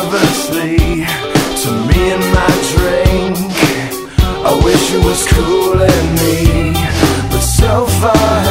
Nervously, to me and my drink. I wish it was cooling me, but so far.